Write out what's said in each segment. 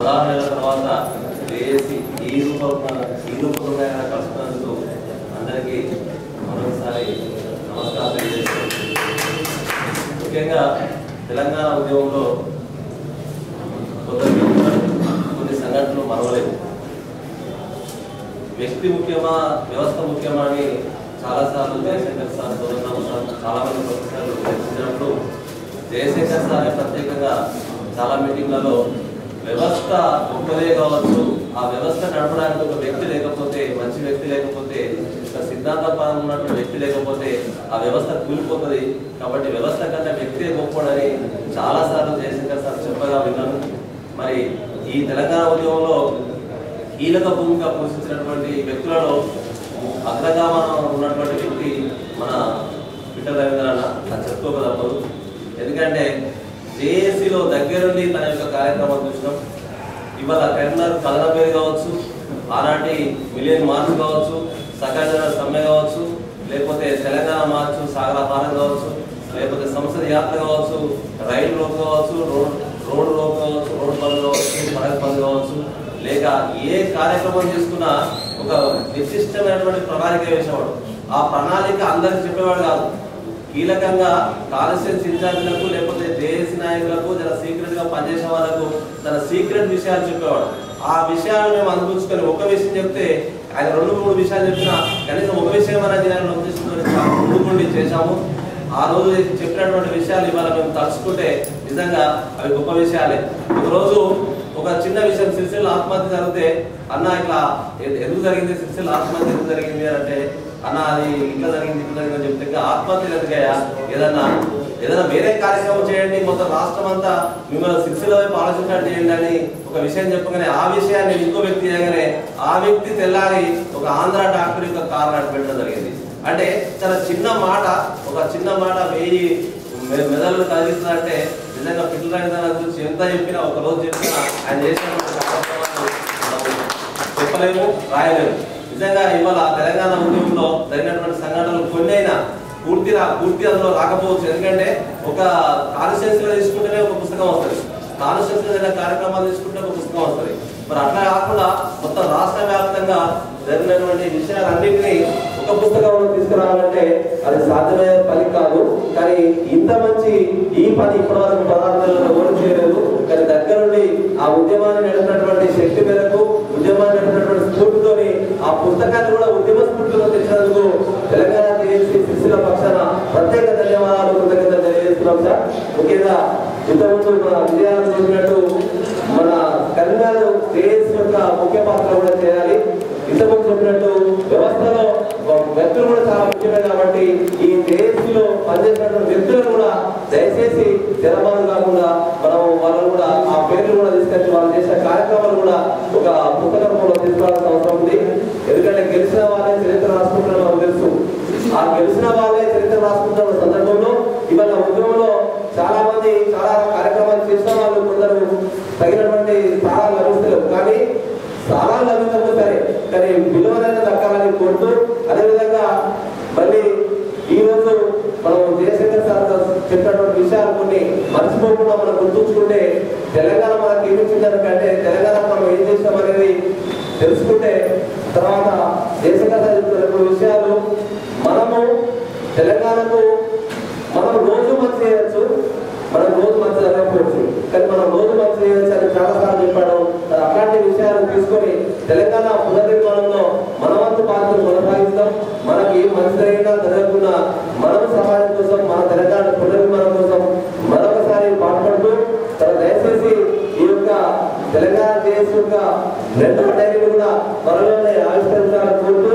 పదహారు నెలల తర్వాత వేసి ఈ రూపంలో ఈ రూపంగా కలుస్తున్నందుకు అందరికీ మరొకసారి నమస్కారం తెలియజేస్తున్నాను. ముఖ్యంగా తెలంగాణ ఉద్యమంలో కొందరు కొన్ని సంఘటనలు మరవలేవు. వ్యక్తి ముఖ్యమా వ్యవస్థ ముఖ్యమా అని చాలాసార్లు జయశంకర్ సార్ చాలామంది సార్ చాలా మంది ప్రొఫెసర్లు చర్చించినప్పుడు జయశంకర్ సార్ ప్రత్యేకంగా చాలా మీటింగ్లలో వ్యవస్థ గొప్పదే కావచ్చు ఆ వ్యవస్థ నడపడానికి ఒక వ్యక్తి లేకపోతే మంచి వ్యక్తి లేకపోతే ఒక సిద్ధాంతపరం ఉన్నటువంటి వ్యక్తి లేకపోతే ఆ వ్యవస్థ కూలిపోతుంది. కాబట్టి వ్యవస్థ కంటే వ్యక్తే గొప్పడని చాలా సార్లు జయశంకర్ సార్ చెప్పగా విన్నాను. మరి ఈ తెలంగాణ ఉద్యమంలో కీలక భూమిగా పోషించినటువంటి వ్యక్తులలో అగ్రగామ ఉన్నటువంటి వ్యక్తి మన విఠల రవీంద్ర అన్న అది చెప్పుకోక తప్పదు ఎందుకంటే జేఏసీలో దగ్గరుండి తన యొక్క కార్యక్రమం చూసినాం. ఇవాళ కరీంనగర్ కలన పేరు కావచ్చు ఆనాటి మిలియన్ మార్చ్ కావచ్చు సకాల సమ్మె కావచ్చు లేకపోతే తెలంగాణ మార్చు సాగరహారం కావచ్చు లేకపోతే సంసద యాత్ర కావచ్చు రైలు రోడ్ కావచ్చు రోడ్ రోడ్ రోడ్ కావచ్చు రోడ్ పనులు కావచ్చు సడక్ పనులు కావచ్చు లేక ఏ కార్యక్రమం చేసుకున్నా ఒక విశిష్టమైనటువంటి ప్రణాళిక వేసేవాడు. ఆ ప్రణాళిక అందరికి చెప్పేవాడు కాదు. కీలకంగా కాన్స్టిట్యూన్స్ ఇన్ఛార్జీలకు లేకపోతే జేఏసీ నాయకులకు జర సీక్రెట్గా పనిచేసే వాళ్ళకు తన సీక్రెట్ విషయాలు చెప్పేవాడు. ఆ విషయాలు మేము అందిపుచ్చుకొని ఒక విషయం చెప్తే ఆయన రెండు మూడు విషయాలు చెప్పినా కనీసం ఒక విషయం అనేది ఆయన ముందుకుండి చేశాము. ఆ రోజు చెప్పినటువంటి విషయాలు ఇవాళ మేము తలుచుకుంటే నిజంగా అవి గొప్ప విషయాలే. ఒక రోజు ఒక చిన్న విషయం సిరిసిల్ల ఆత్మహత్య జరిగితే అన్న ఇట్లా ఎందుకు జరిగింది? సిరిసిల్ల ఆత్మహత్య ఎందుకు జరిగింది? అంటే అన్న అది ఇట్లా జరిగింది ఇట్లా జరిగింది అని చెప్తే ఇంకా ఆత్మహత్య జరిగాయా ఏదన్నా ఏదైనా వేరే కార్యక్రమం చేయండి మొత్తం రాష్ట్రం అంతా మిమ్మల్ని శిక్షల వైపు ఆలోచించినట్టు చేయండి అని ఒక విషయం చెప్పగానే ఆ విషయాన్ని ఇంకో వ్యక్తి చేయగానే ఆ వ్యక్తి తెల్లారి ఒక ఆంధ్ర డాక్టర్ యొక్క కారు నడిపెట్టడం జరిగింది. అంటే చాలా చిన్న మాట ఒక చిన్న మాట వెయ్యి మెదళ్ళు కలిగిస్తుందంటే నిజంగా పిల్లల గురించి ఎంత చెప్పినా ఒక రోజు చెప్పినా ఆయన చేసిన చెప్పలేము రాయలేము. నిజంగా ఇవాళ తెలంగాణ ఉద్యమంలో జరిగినటువంటి సంఘటనలు కొన్ని అయినా పూర్తి పూర్తి అందులో రాకపోవచ్చు. ఎందుకంటే ఒక కాన్స్టిట్యూన్సీలో తీసుకుంటేనే ఒక పుస్తకం వస్తుంది. కాన్స్టిట్యూన్సీలో జరిగిన కార్యక్రమాలు తీసుకుంటే ఒక పుస్తకం వస్తుంది. మరి అట్లా కాకుండా మొత్తం రాష్ట్ర వ్యాప్తంగా జరిగినటువంటి విషయాలన్నింటినీ ఒక పుస్తకంలో తీసుకురావాలంటే అది సాధ్యమయ్యే పని కాదు. కానీ ఇంత మంచి ఈ పని ఇప్పటివరకు పదహారు నెలల్లో ఎవరు చేయలేదు. కానీ దగ్గరుండి ఆ ఉద్యమాన్ని నడిపినటువంటి శక్తి మేరకు ఉద్యమాన్ని నడిపినటువంటి స్ఫూర్తితోని ఆ పుస్తకాన్ని కూడా ఉద్యమ స్ఫూర్తిలో తెచ్చినందుకు తెలంగాణ ముఖ్యంగా ఇంతకుముందు మన విజయాలు చూసినట్టు మన తెలంగాణ జేఏసీ యొక్క ముఖ్య పాత్ర కూడా చేయాలి. ఇంతకుముందు చెప్పినట్టు వ్యవస్థలో వ్యక్తులు కూడా చాలా ముఖ్యమే కాబట్టి ఈ జేఏసీలో పనిచేసినటువంటి వ్యక్తులను కూడా దయచేసి జనబాధ కాకుండా మనం వాళ్ళను కూడా ఆ పేర్లు కూడా తీసుకొచ్చి వాళ్ళు చేసిన కార్యక్రమాలు కూడా ఒక పుస్తకం కూడా తీసుకోవాల్సిన అవసరం ఉంది ఎందుకంటే గెలిచిన వాళ్ళే చరిత్ర రాసుకుంటున్న మనకు తెలుసు ఆ గెలిచిన వాళ్ళే చరిత్ర రాసుకుంటున్న సందర్భంలో ఇవాళ ఉద్యమంలో చాలా మంది చాలా కార్యక్రమాలు చేసిన వాళ్ళు కొందరు తగినటువంటి స్థానాలు లభిస్తలేవు కానీ స్థానాలు లభించకపోతే సరే కానీ విలువలైన దక్కాలని కోరుతూ అదేవిధంగా మళ్ళీ ఈ మనం జయశంకర్ సార్ చెప్పినటువంటి విషయాలు కొన్ని మర్చిపోకుండా మనం గుర్తుంచుకుంటే తెలంగాణ మనకి ఏమి తెలంగాణ మనం ఏం చేసాం అనేది తెలుసుకుంటే తర్వాత జయశంకర్ సార్ చెప్తున్న విషయాలు మనము తెలంగాణకు మనం రోజు మంచి చేయొచ్చు మనం రోజు మంచి జరగకపోవచ్చు. కానీ మనం రోజు మంచి చేయొచ్చు అని చాలా సార్లు చెప్పాడు అట్లాంటి విషయాలు తీసుకొని తెలంగాణ పునర్నిర్మాణం యొక్క రెండవ డైరీని కూడా త్వరలోనే ఆవిష్కరించాలని కోరుతూ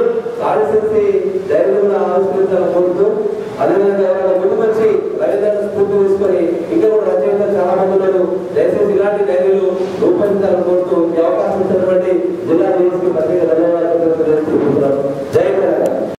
ఆర్ఎస్ఎస్సి డైరీని కూడా ఆవిష్కరించాలని కోరుతూ అదేవిధంగా ఎవరైనా ముందుకు వచ్చి రవీంద్ర స్ఫూర్తి తీసుకొని ఇంకా కూడా రచయిత చాలా మంది ఉన్నారు. దయచేసి ఇలాంటి డైరీలు రూపొందించాలని కోరుతూ ఈ అవకాశం ఇచ్చినటువంటి జిల్లా